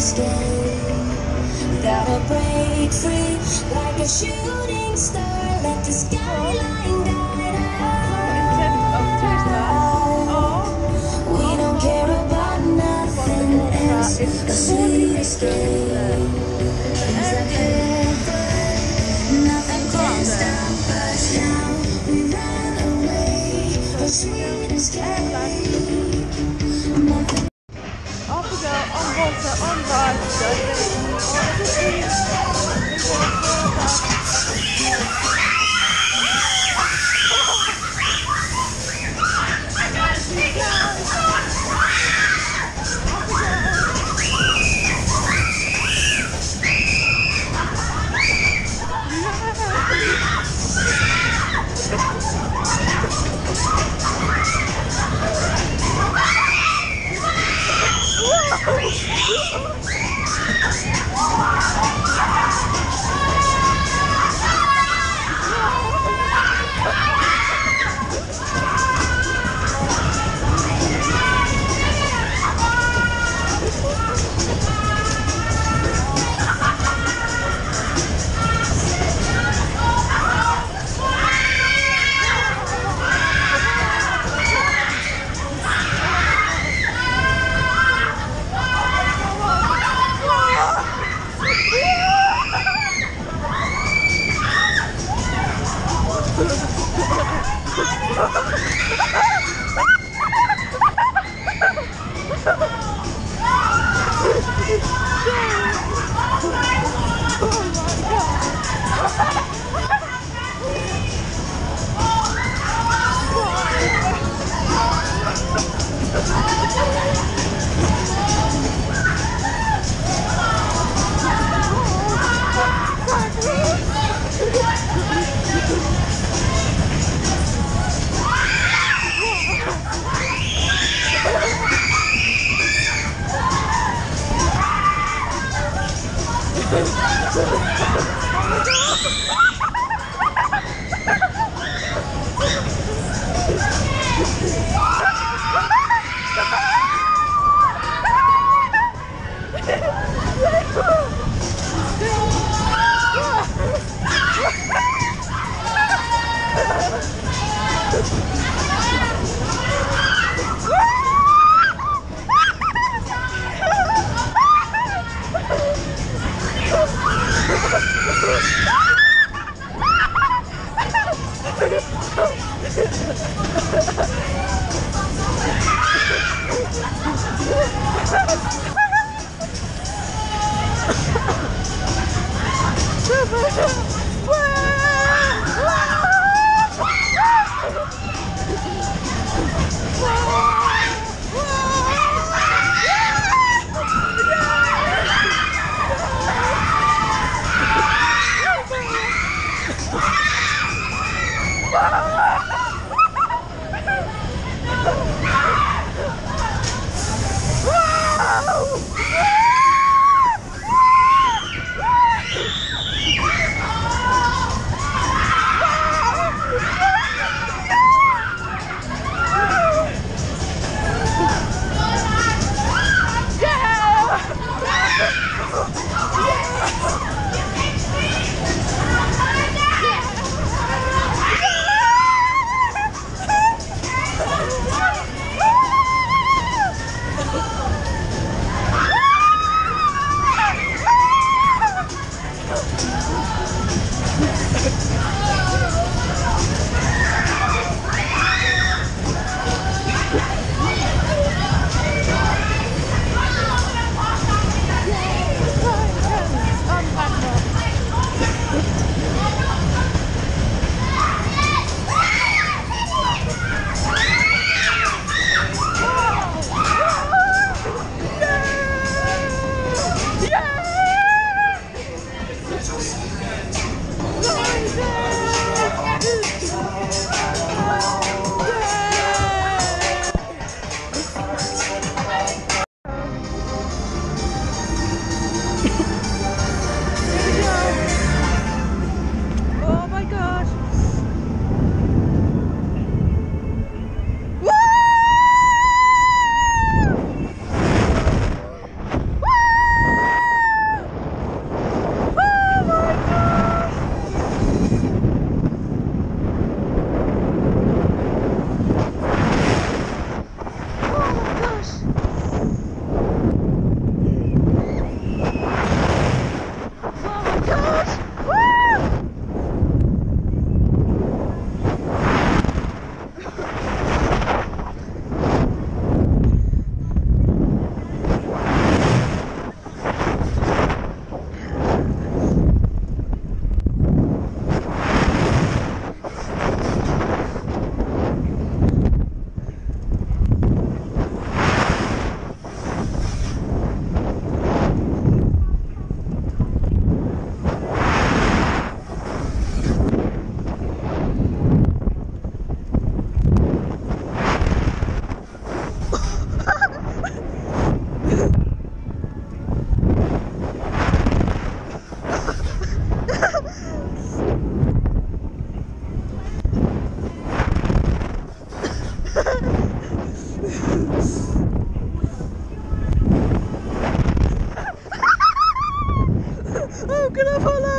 sweet escape. Gotta break free like a shooting star. Let the skyline guide us. We don't care about nothing else. A sweet escape. Nothing can stop Oh my god! que não falou?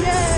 Yeah.